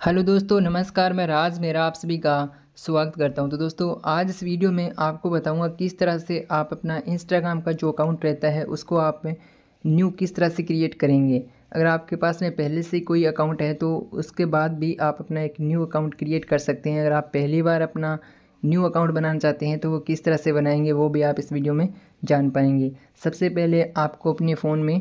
Hello दोस्तों, नमस्कार, मैं राज, मेरा आप सभी का स्वागत करता हूँ। तो दोस्तों, आज इस वीडियो में आपको बताऊँगा किस तरह से आप अपना इंस्टाग्राम का जो अकाउंट रहता है, उसको आप न्यू किस तरह से क्रिएट करेंगे। अगर आपके पास में पहले से कोई अकाउंट है तो उसके बाद भी आप अपना एक न्यू अकाउंट क्रिएट कर सकते हैं। अगर आप पहली बार अपना न्यू अकाउंट बनाना चाहते हैं तो वो किस तरह से बनाएँगे, वो भी आप इस वीडियो में जान पाएँगे। सबसे पहले आपको अपने फ़ोन में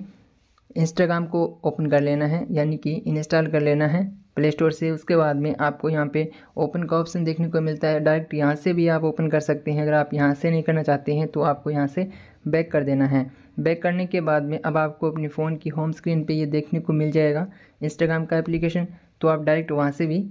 इंस्टाग्राम को ओपन कर लेना है, यानी कि इंस्टॉल कर लेना है। प्ले स्टोर से उसके बाद में आपको यहाँ पे ओपन का ऑप्शन देखने को मिलता है। डायरेक्ट यहाँ से भी आप ओपन कर सकते हैं। अगर आप यहाँ से नहीं करना चाहते हैं तो आपको यहाँ से बैक कर देना है। बैक करने के बाद में अब आपको अपने फ़ोन की होम स्क्रीन पे ये देखने को मिल जाएगा। इंस्टाग्राम का एप्लीकेशन तो आप डायरेक्ट वहाँ से भी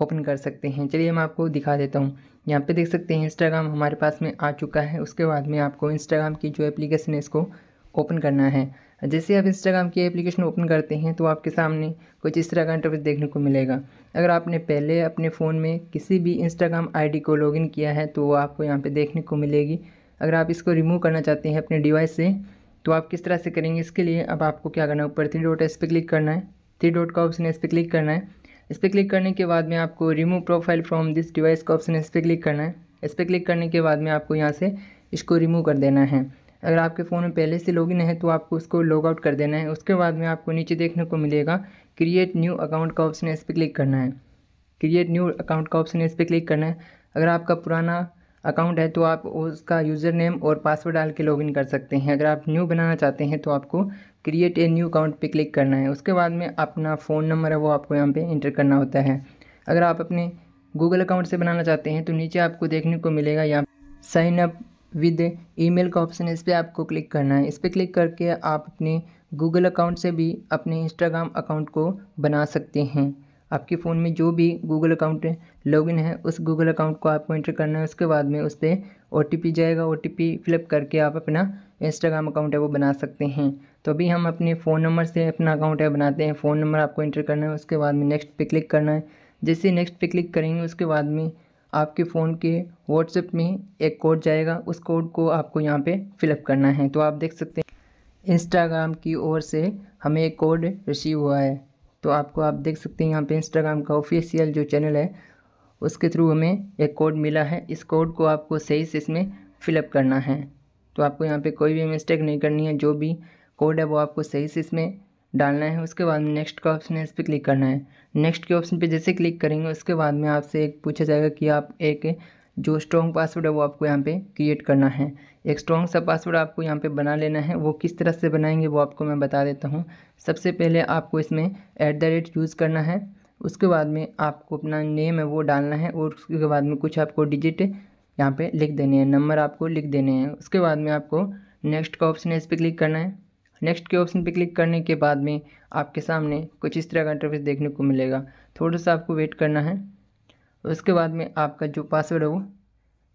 ओपन कर सकते हैं। चलिए मैं आपको दिखा देता हूँ। यहाँ पे देख सकते हैं इंस्टाग्राम हमारे पास में आ चुका है। उसके बाद में आपको इंस्टाग्राम की जो एप्लीकेशन है, इसको ओपन करना है। जैसे आप इंस्टाग्राम की एप्लीकेशन ओपन करते हैं तो आपके सामने कुछ इस तरह का इंटरफेस देखने को मिलेगा। अगर आपने पहले अपने फ़ोन में किसी भी इंस्टाग्राम आईडी को लॉगिन किया है तो वो आपको यहाँ पे देखने को मिलेगी। अगर आप इसको रिमूव करना चाहते हैं अपने डिवाइस से तो आप किस तरह से करेंगे इसके लिए, अब आपको क्या करना है, ऊपर थ्री डॉट इस पर क्लिक करना है। थ्री डॉट का ऑप्शन इस पर क्लिक करना है। इस पर क्लिक करने के बाद में आपको remove profile from this device का ऑप्शन है इस पर क्लिक करना है। इस पर क्लिक करने के बाद में आपको यहाँ से इसको रिमूव कर देना है। अगर आपके फ़ोन में पहले से लॉगिन है तो आपको उसको लॉग आउट कर देना है। उसके बाद में आपको नीचे देखने को मिलेगा, क्रिएट न्यू अकाउंट का ऑप्शन इस पर क्लिक करना है। क्रिएट न्यू अकाउंट का ऑप्शन इस पर क्लिक करना है। अगर आपका पुराना अकाउंट है तो आप उसका यूज़र नेम और पासवर्ड डाल के लॉगिन कर सकते हैं। अगर आप न्यू बनाना चाहते हैं तो आपको क्रिएट ए न्यू अकाउंट पे क्लिक करना है। उसके बाद में अपना फ़ोन नंबर है, वो आपको यहाँ पे इंटर करना होता है। अगर आप अपने गूगल अकाउंट से बनाना चाहते हैं तो नीचे आपको देखने को मिलेगा यहाँ साइन अप विद ईमेल का ऑप्शन है, इस पर आपको क्लिक करना है। इस पर क्लिक करके आप अपने गूगल अकाउंट से भी अपने इंस्टाग्राम अकाउंट को बना सकते हैं। आपके फ़ोन में जो भी गूगल अकाउंट लॉगिन है, उस गूगल अकाउंट को आपको एंटर करना है। उसके बाद में उस पर ओ जाएगा। ओ फिलअप करके आप अपना इंस्टाग्राम अकाउंट है वो बना सकते हैं। तो अभी हम अपने फ़ोन नंबर से अपना अकाउंट है बनाते हैं। फ़ोन नंबर आपको एंटर करना है। उसके बाद में नेक्स्ट पे क्लिक करना है। जैसे नेक्स्ट पे क्लिक करेंगे, उसके बाद में आपके फ़ोन के व्हाट्सएप में एक कोड जाएगा। उस कोड को आपको यहाँ पे फिलअप करना है। तो आप देख सकते हैं, इंस्टाग्राम की ओर से हमें एक कोड रिसीव हुआ है। तो आपको आप देख सकते हैं यहाँ पे इंस्टाग्राम का ऑफिशियल जो चैनल है, उसके थ्रू हमें एक कोड मिला है। इस कोड को आपको सही से इसमें फ़िलअप करना है। तो आपको यहाँ पे कोई भी मिस्टेक नहीं करनी है। जो भी कोड है वो आपको सही से इसमें डालना है, उसके बाद में नेक्स्ट का ऑप्शन है, इस पर क्लिक करना है। नेक्स्ट के ऑप्शन पे जैसे क्लिक करेंगे, उसके बाद में आपसे एक पूछा जाएगा कि आप एक जो स्ट्रॉन्ग पासवर्ड है, वो आपको यहाँ पे क्रिएट करना है। एक स्ट्रॉन्ग सा पासवर्ड आपको यहाँ पे बना लेना है, वो किस तरह से बनाएँगे, वो आपको मैं बता देता हूँ। सबसे पहले आपको इसमें ऐट द रेट यूज़ करना है, उसके बाद में आपको अपना नेम है, वो डालना है, और उसके बाद में कुछ आपको डिजिट यहाँ पे लिख देने हैं नंबर आपको लिख देने हैं। उसके बाद में आपको नेक्स्ट का ऑप्शन है, इस पर क्लिक करना है। नेक्स्ट के ऑप्शन पे क्लिक करने के बाद में आपके सामने कुछ इस तरह का इंटरफेस देखने को मिलेगा। थोड़ा सा आपको वेट करना है। उसके बाद में आपका जो पासवर्ड है वो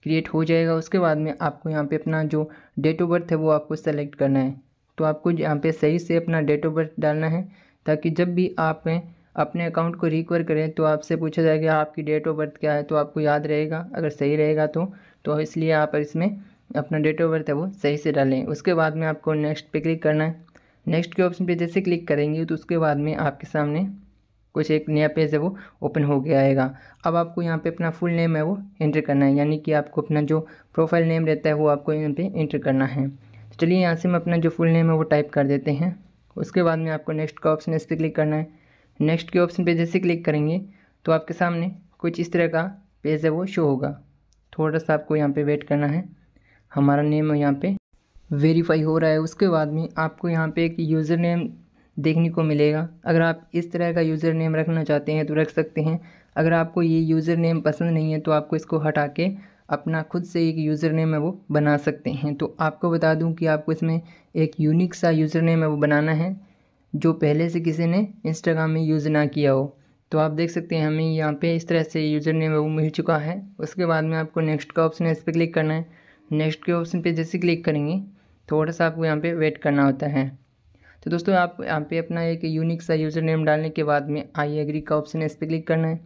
क्रिएट हो जाएगा। उसके बाद में आपको यहाँ पे अपना जो डेट ऑफ़ बर्थ है वो आपको सेलेक्ट करना है। तो आपको यहाँ पे सही से अपना डेट ऑफ़ बर्थ डालना है ताकि जब भी आप अपने अकाउंट को रिकवर करें तो आपसे पूछा जाएगा आपकी डेट ऑफ़ बर्थ क्या है तो आपको याद रहेगा। अगर सही रहेगा तो तो इसलिए आप इसमें अपना डेट ऑफ़ बर्थ है वो, सही से डालें। उसके बाद में आपको नेक्स्ट पे क्लिक करना है। नेक्स्ट के ऑप्शन पे जैसे क्लिक करेंगे तो उसके बाद में आपके सामने कुछ एक नया पेज है वो ओपन हो गया आएगा। अब आपको यहाँ पे अपना फुल नेम है वो एंटर करना है। यानी कि आपको अपना जो प्रोफ़ाइल नेम रहता है वो आपको यहाँ पे एंटर करना है। तो चलिए यहाँ से हम अपना जो फुल नेम है वो टाइप कर देते हैं। उसके बाद में आपको नेक्स्ट का ऑप्शन इस पर क्लिक करना है। नेक्स्ट के ऑप्शन पर जैसे क्लिक करेंगे तो आपके सामने कुछ इस तरह का पेज है वो शो होगा। थोड़ा सा आपको यहाँ पर वेट करना है। हमारा नेम यहाँ पे। वेरीफाई हो रहा है। उसके बाद में आपको यहाँ पे एक यूज़र नेम देखने को मिलेगा। अगर आप इस तरह का यूज़र नेम रखना चाहते हैं तो रख सकते हैं। अगर आपको ये यूज़र नेम पसंद नहीं है तो आपको इसको हटा के अपना खुद से एक यूज़र नेम है वो बना सकते हैं। तो आपको बता दूँ कि आपको इसमें एक यूनिक सा यूज़र नेम है वो बनाना है, जो पहले से किसी ने इंस्टाग्राम में यूज़ ना किया हो। तो आप देख सकते हैं, हमें यहाँ पे इस तरह से यूज़र नेम वो मिल चुका है। उसके बाद में आपको नेक्स्ट का ऑप्शन है, इस पर क्लिक करना है। नेक्स्ट के ऑप्शन पे जैसे क्लिक करेंगे, थोड़ा सा आपको यहाँ पे वेट करना होता है। तो दोस्तों, आप यहाँ पे अपना एक यूनिक सा यूज़र नेम डालने के बाद में आई एग्री का ऑप्शन है इस पर क्लिक करना है।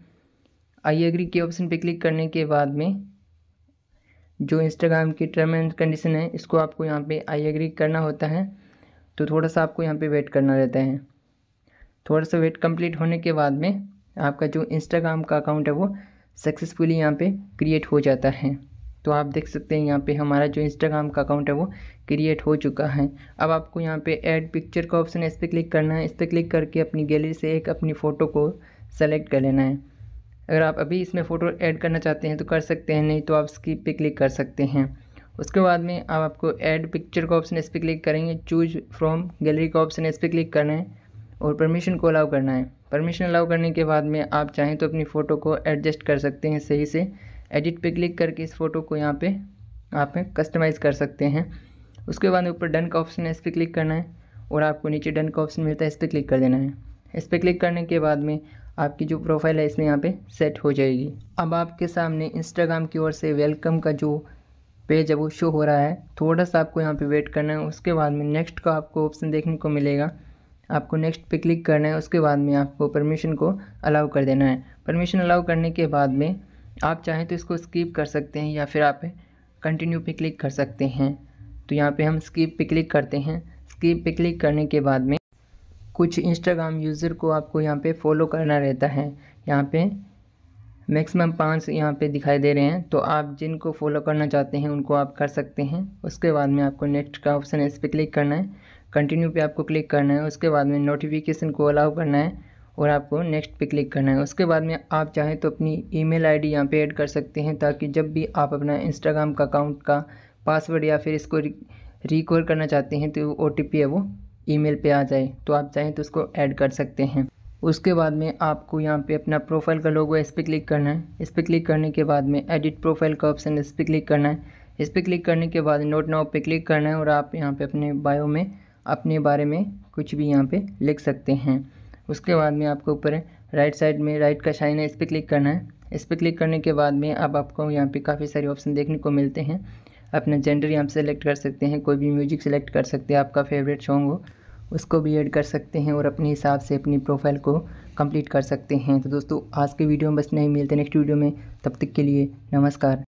आई एग्री के ऑप्शन पे क्लिक करने के बाद में जो इंस्टाग्राम की टर्म एंड कंडीशन है, इसको आपको यहाँ पे आई एग्री करना होता है। तो थोड़ा सा आपको यहाँ पे वेट करना रहता है। थोड़ा सा वेट कंप्लीट होने के बाद में आपका जो इंस्टाग्राम का अकाउंट है, वो सक्सेसफुली यहाँ पे क्रिएट हो जाता है। तो आप देख सकते हैं यहाँ पे हमारा जो इंस्टाग्राम का अकाउंट है वो क्रिएट हो चुका है। अब आपको यहाँ पे ऐड पिक्चर का ऑप्शन है इस पर क्लिक करना है। इस पर क्लिक करके अपनी गैलरी से एक अपनी फ़ोटो को सेलेक्ट कर लेना है। अगर आप अभी इसमें फ़ोटो ऐड करना चाहते हैं तो कर सकते हैं, नहीं तो आप स्कीप पे क्लिक कर सकते हैं। उसके बाद में आप आपको ऐड पिक्चर का ऑप्शन इस पर क्लिक करेंगे। चूज़ फ्रॉम गैलरी का ऑप्शन इस पर क्लिक करना है और परमिशन को अलाउ करना है। परमिशन अलाउ करने के बाद में आप चाहें तो अपनी फ़ोटो को एडजस्ट कर सकते हैं सही से। एडिट पे क्लिक करके इस फ़ोटो को यहाँ पे आप कस्टमाइज़ कर सकते हैं। उसके बाद ऊपर डन का ऑप्शन है, इस पर क्लिक करना है और आपको नीचे डन का ऑप्शन मिलता है, इस पर क्लिक कर देना है। इस पर क्लिक करने के बाद में आपकी जो प्रोफ़ाइल है, इसमें यहाँ पे सेट हो जाएगी। अब आपके सामने इंस्टाग्राम की ओर से वेलकम का जो पेज है, वो शो हो रहा है। थोड़ा सा आपको यहाँ पे वेट करना है, उसके बाद में नेक्स्ट का आपको ऑप्शन देखने को मिलेगा। आपको नेक्स्ट पे क्लिक करना है, उसके बाद में आपको परमिशन को अलाउ कर देना है। परमिशन अलाउ करने के बाद में आप चाहें तो इसको स्कीप कर सकते हैं या फिर आप कंटिन्यू पे क्लिक कर सकते हैं। तो यहाँ पे हम स्कीप पे क्लिक करते हैं। स्कीप पे क्लिक करने के बाद में कुछ इंस्टाग्राम यूज़र को आपको यहाँ पे फॉलो करना रहता है। यहाँ पे मैक्सिमम पाँच यहाँ पे दिखाई दे रहे हैं। तो आप जिनको फॉलो करना चाहते हैं, उनको आप कर सकते हैं। उसके बाद में आपको नेक्स्ट का ऑप्शन है, इस पर क्लिक करना है। कंटिन्यू पे आपको क्लिक करना है। उसके बाद में नोटिफिकेशन को अलाउ करना है। और आपको नेक्स्ट पे क्लिक करना है। उसके बाद में आप चाहें तो अपनी ईमेल आईडी यहाँ पे ऐड कर सकते हैं ताकि जब भी आप अपना इंस्टाग्राम का अकाउंट का पासवर्ड या फिर इसको रिकवर करना चाहते हैं तो ओटीपी है वो ईमेल पे आ जाए। तो आप चाहें तो उसको ऐड कर सकते हैं। उसके बाद में आपको यहाँ पे अपना प्रोफ़ाइल का लोगो इस पर क्लिक करना है। इस पर क्लिक करने के बाद में एडिट प्रोफ़ाइल का ऑप्शन इस पर क्लिक करना है। इस पर क्लिक करने के बाद नोट नाउ पे क्लिक करना है और आप यहाँ पे अपने बायो में, अपने बारे में कुछ भी यहाँ पे लिख सकते हैं। उसके बाद में आपको ऊपर राइट साइड में राइट का शाइन है, इस पर क्लिक करना है। इस पर क्लिक करने के बाद में अब आपको यहाँ पे काफ़ी सारे ऑप्शन देखने को मिलते हैं। अपना जेंडर यहाँ सेलेक्ट कर सकते हैं, कोई भी म्यूज़िक सेलेक्ट कर सकते हैं, आपका फेवरेट सॉन्ग हो, उसको भी ऐड कर सकते हैं और अपने हिसाब से अपनी प्रोफ़ाइल को कंप्लीट कर सकते हैं। तो दोस्तों, आज के वीडियो में बस नहीं मिलते नेक्स्ट वीडियो में। तब तक के लिए नमस्कार।